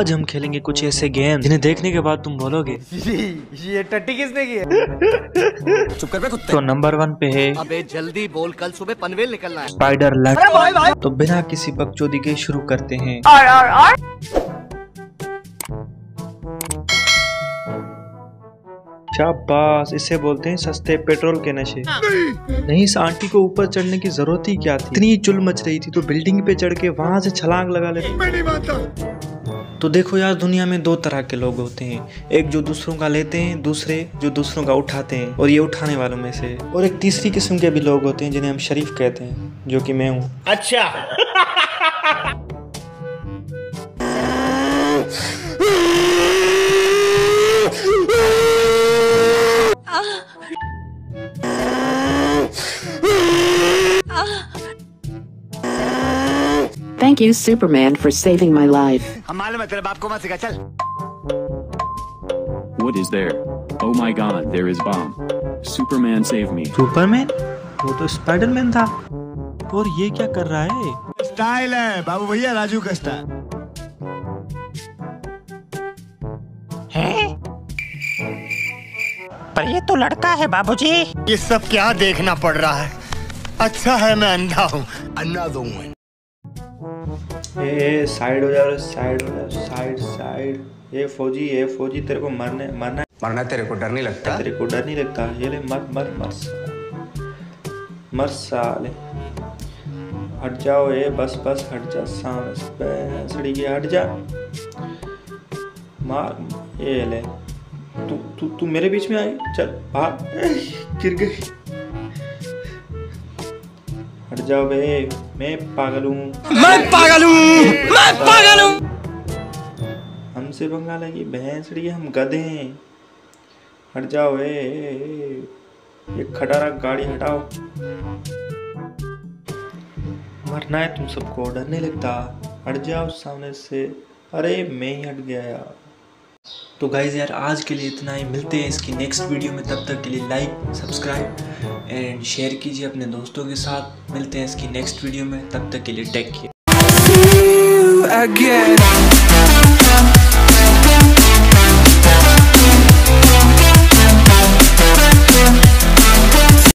आज हम खेलेंगे कुछ ऐसे गेम जिन्हें देखने के बाद तुम बोलोगे। ये टट्टी किसने की है? चुप कर कुत्ते। तो नंबर वन पे है। अबे जल्दी बोल कल सुबह पनवेल निकलना है। स्पाइडर लैग तो बिना किसी बकचोदी के शुरू करते हैं। आर आर शाबाश इसे बोलते हैं सस्ते पेट्रोल के नशे। नहीं इस आंटी को ऊपर चढ़ने की ज़रूरत ही क्या थी? इतनी चुल मच रही थी तो बिल्डिंग पे चढ़ के वहाँ से छलांग लगा लेते। तो देखो यार दुनिया में दो तरह के लोग होते हैं एक जो दूसरों का लेते हैं दूसरे जो दूसरों का उठाते हैं और ये उठाने वालों में से और एक तीसरी किस्म के भी लोग होते हैं जिन्हें हम शरीफ कहते हैं जो कि मैं हूँ Thank you, Superman, for saving my life. हम मालूम है तेरे बाप को मत सिखा चल। What is there? Oh my god, there is bomb. Superman save me. Superman वो तो स्पाइडरमैन था। और ये क्या कर रहा है? स्टाइल है बाबू भैया राजू का स्टाइल पर ये तो लड़का है बाबूजी। ये सब क्या देखना पड़ रहा है? अच्छा है मैं अंधा हूँ। अन्ना दो ए साइड हो जाओ साइड हो जाओ साइड साइड ये फौजी ये फौजी तेरे को मरने मरना मरना तेरे को डर नहीं लगता? तेरे को डर नहीं लगता। ये ले मर मर मर मर साले हट जाओ ए बस बस हट जा सामने से भैंसड़ी की हट जा। मार ये ले। तू तू तू मेरे बीच में आई? चल भाग। गिर गई। जाओ बे मैं पागल हूँ। मैं पागल हूँ मैं पागल हूँ। हमसे पंगा लगी भैंसड़ी हम गधे हैं। हट जाओ ए ये खटारा गाड़ी हटाओ। मरना है तुम सबको डरने लगता। हट जाओ सामने से। अरे मैं ही हट गया यार। तो गाइज़ यार, आज के लिए इतना ही। मिलते हैं इसकी नेक्स्ट वीडियो में। तब तक के लिए लाइक सब्सक्राइब एंड शेयर कीजिए अपने दोस्तों के साथ। मिलते हैं इसकी नेक्स्ट वीडियो में। तब तक के लिए टेक केयर